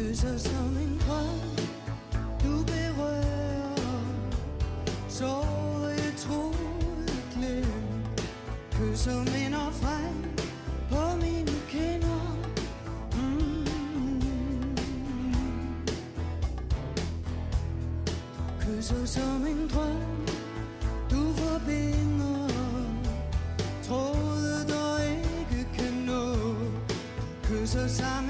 Kysser som en drøm Du berører. Såret jeg troede glemt Kysser minder frem På mine kinder. Mm. Kysser som en drøm Du forbinder. Troede der ikke kan nå. Kysser sammen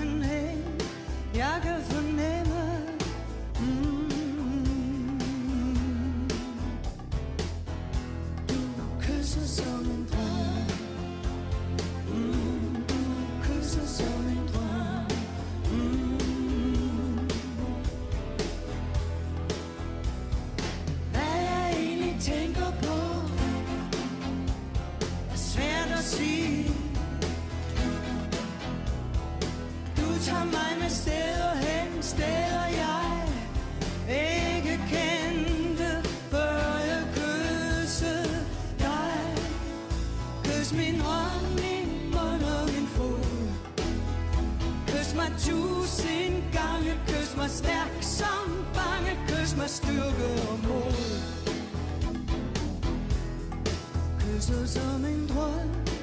tager mig med steder hen Steder jeg ikke kendte Før jeg kyssede dig. Kys min hånd, min mund og min fod. Kys mig tusind gange Kys mig stærk som bange Kys mig styrke og mod. Kysset som en drøm.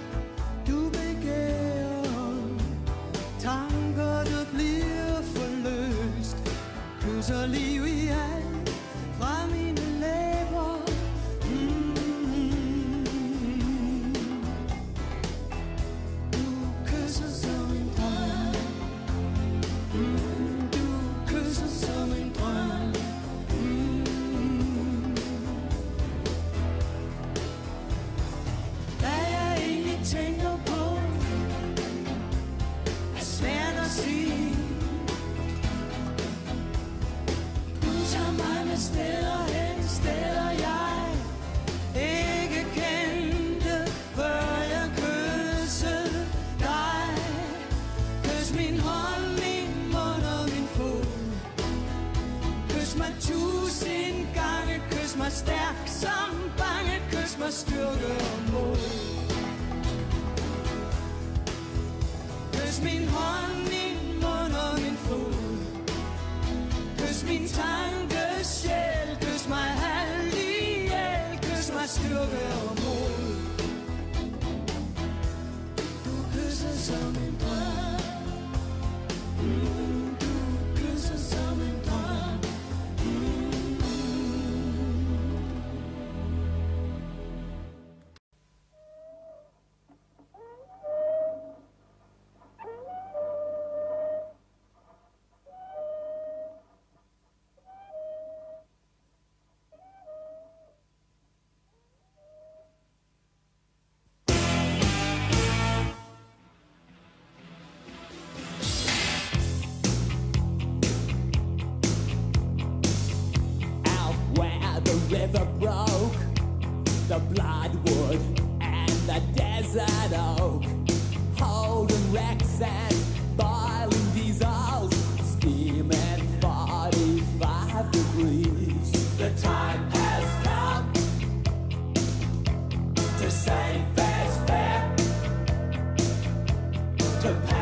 Som bange Kys mig styrke og mod. Kys min hånd, min mund og min fod. Kys min tanke, sjæl. Kys mig halv ihjel Kys mig styrke og mod. Du kysser som en to